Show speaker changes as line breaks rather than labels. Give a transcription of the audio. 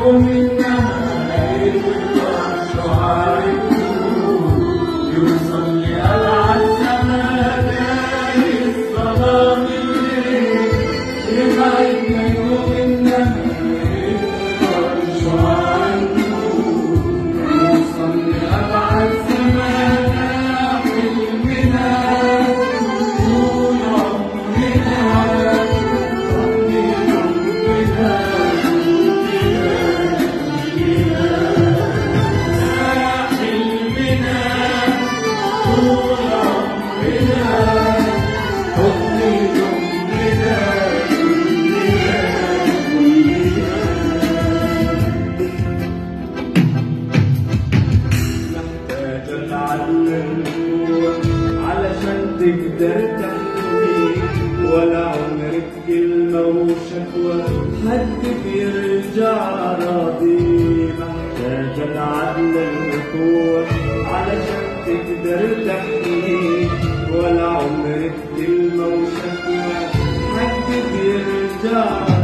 only تقدر تحمي ولا عمرك كلمة وشكوى حد بيرجع راضي محتاج العدل علشان تقدر تحمي ولا عمرك حد بيرجع